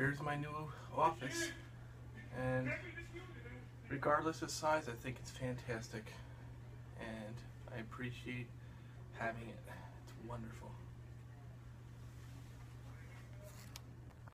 here's my new office. And regardless of size, I think it's fantastic. And I appreciate having it. It's wonderful.